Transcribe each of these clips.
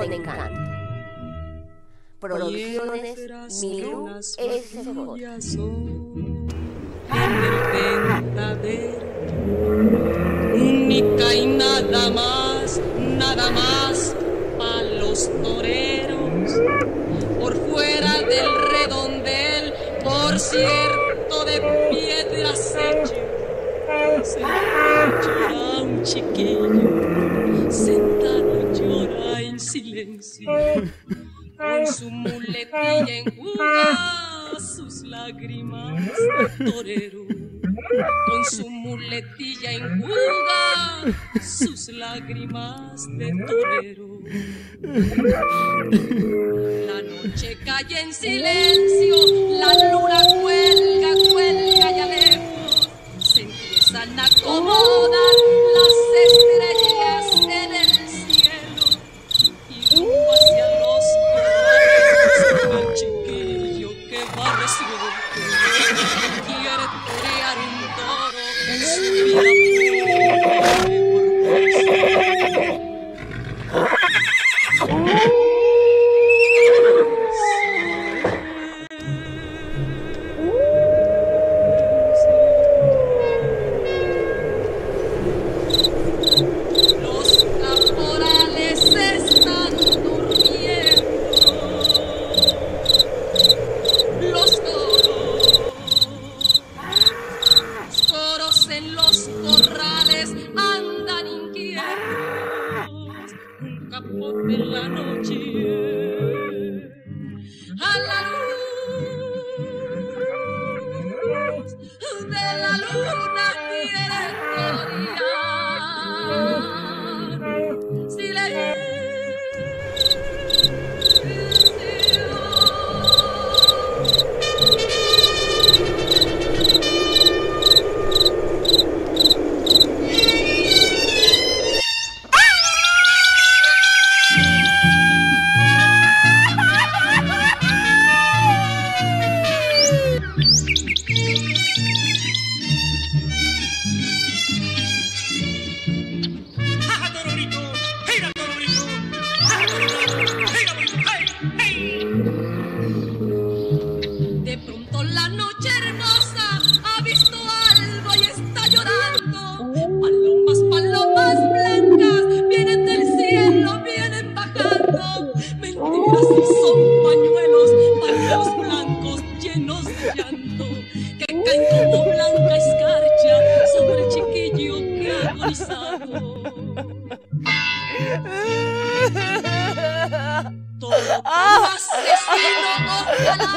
con encanto. Producciones Milú SJ. En el tentadero, única y nada más, nada más para los toreros. Por fuera del redondel, por cierto de piedras hecho, se llora un chiquillo, en silencio con su muletilla enjuga sus lágrimas de torero. Con su muletilla enjuga sus lágrimas de torero. La noche cae en silencio, la luna Yes.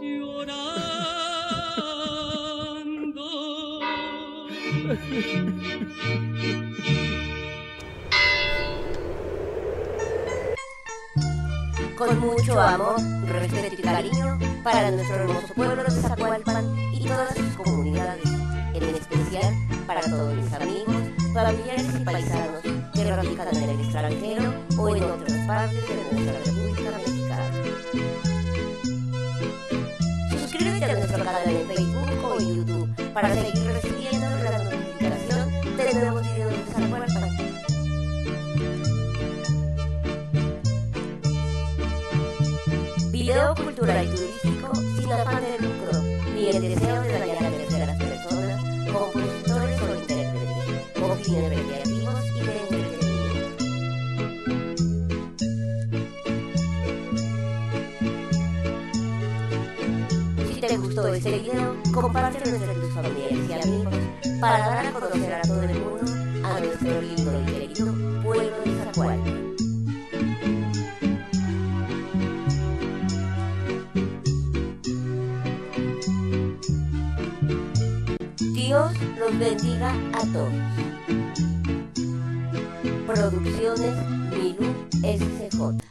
Con mucho amor, respeto y cariño para nuestro hermoso pueblo de Zacualpan y todas sus comunidades, en especial para todos mis amigos, familiares y paisanos que radican en el extranjero o en otras partes de nuestra República Mexicana. Para seguir recibiendo la notificación de nuevos videos de Zacualpan. Video cultural y turístico sin afán de te gustó este video, compártelo entre tus familiares y amigos para dar a conocer a todo el mundo a nuestro lindo y querido pueblo de Zacualpan. Dios los bendiga a todos. Producciones Milú SCJ.